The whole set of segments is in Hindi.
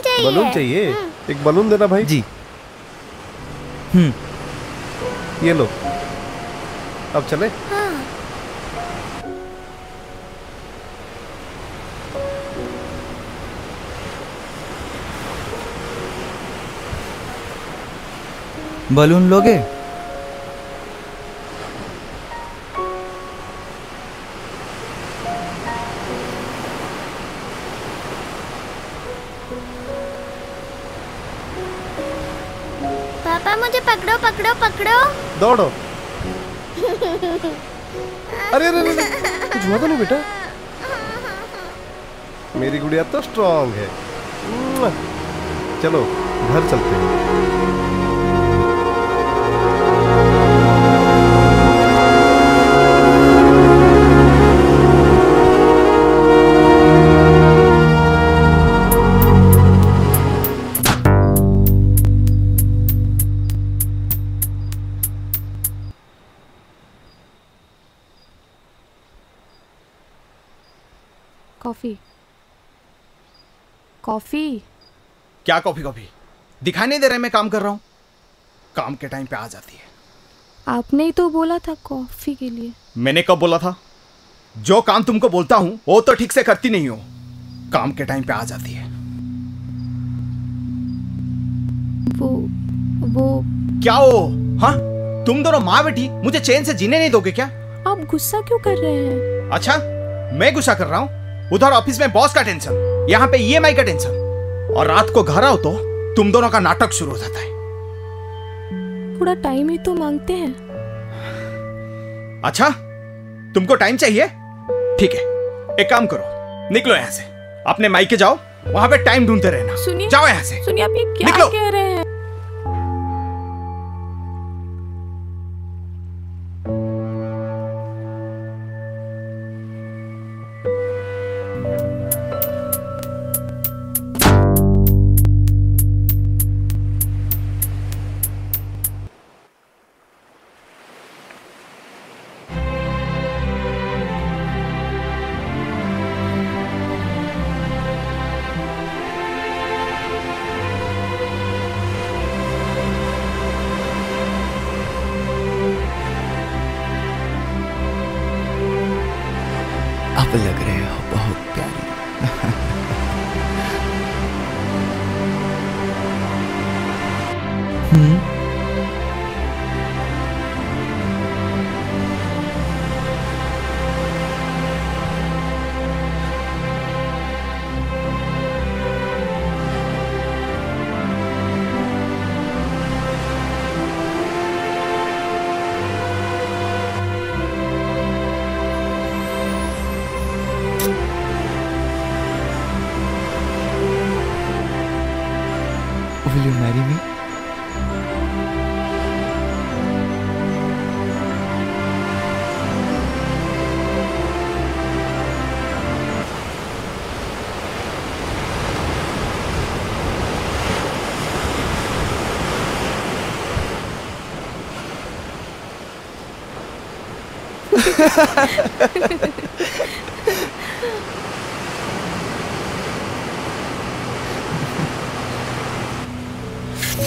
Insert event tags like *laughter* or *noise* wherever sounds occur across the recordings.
चाहिए। बलून चाहिए? एक बलून देना भाई। जी। हम्म। ये लो। अब चले। हाँ। बलून लोगे? पापा, मुझे पकड़ो पकड़ो पकड़ो। दौड़ो। अरे अरे कुछ हुआ तो नहीं बेटा? मेरी गुड़िया तो स्ट्रांग है। चलो, घर चलते हैं। कॉफ़ी। कॉफ़ी? क्या कॉफ़ी कॉफ़ी? दिखाई नहीं दे रहा है मैं काम कर रहा हूँ। काम के टाइम पे आ जाती है। आपने ही तो बोला था कॉफ़ी के लिए। मैंने कब बोला था? जो काम तुमको बोलता हूँ वो तो ठीक से करती नहीं हो। काम के टाइम पे आ जाती है। वो वो। क्या हो? हाँ? तुम दोनों माँ बेटी मुझे चैन से जीने नहीं दोगे क्या? आप गुस्सा क्यों कर रहे हैं? अच्छा मैं गुस्सा कर रहा हूँ। उधर ऑफ़िस में बॉस का टेंशन यहाँ पे ईएमआई का टेंशन और रात को घर आओ तो तुम दोनों का नाटक शुरू हो जाता है। थोड़ा टाइम ही तो मांगते हैं। अच्छा तुमको टाइम चाहिए? ठीक है एक काम करो निकलो यहाँ से। अपने माइके जाओ वहाँ पे टाइम ढूंढते रहना। सुनिए जाओ यहाँ से। सुनिए आप ये क्या निकलो। कह रहे हैं? लग रहे हो बहुत प्यारी। *laughs* हम्म? Will you marry me? हाँ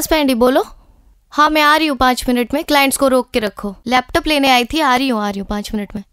स्पैंडी, बोलो। हाँ मैं आ रही हूँ पाँच मिनट में। क्लाइंट्स को रोक के रखो। लैपटॉप लेने आई थी, आ रही हूँ, आ रही हूँ पाँच मिनट में।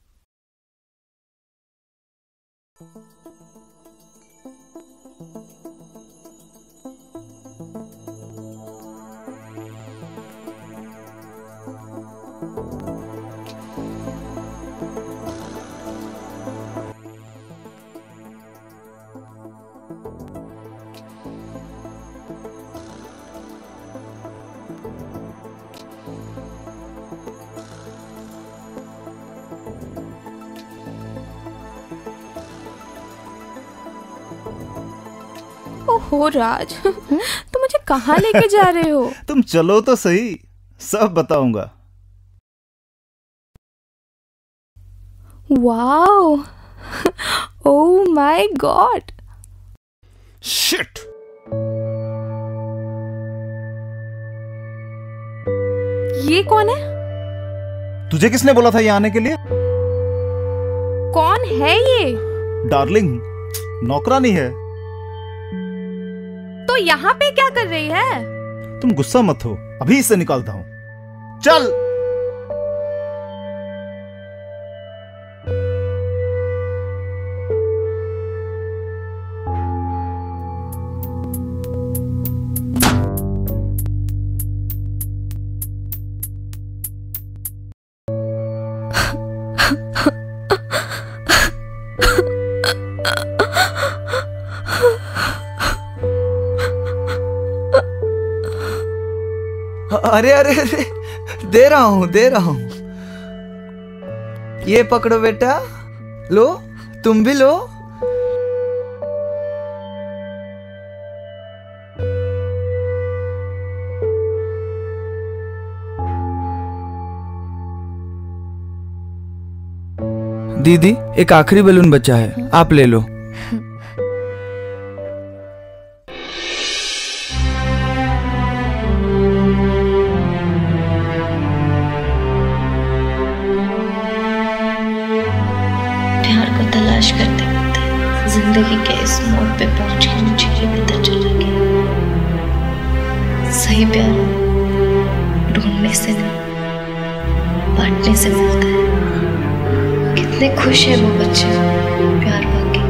ओहो राज। तुम मुझे कहाँ लेके जा रहे हो? *laughs* तुम चलो तो सही सब बताऊँगा। Wow. *laughs* Oh my God. Shit. ये कौन है? तुझे किसने बोला था यहाँ आने के लिए? कौन है ये? डार्लिंग नौकरानी है। तो यहाँ पे क्या कर रही है? तुम गुस्सा मत हो। अभी इसे निकालता हूँ। चल! अरे अरे अरे, दे रहा हूँ, दे रहा हूँ। ये पकड़ो बेटा, लो, तुम भी लो। दीदी, एक आखिरी बलून बचा है, आप ले लो। तलाश करते करते ज़िंदगी के इस मोड़ पे पहुँच के मुझे ये पता चला कि सही प्यार ढूँढने से नहीं, बांटने से मिलता है। कितने खुश है वो बच्चे, प्यार पाके।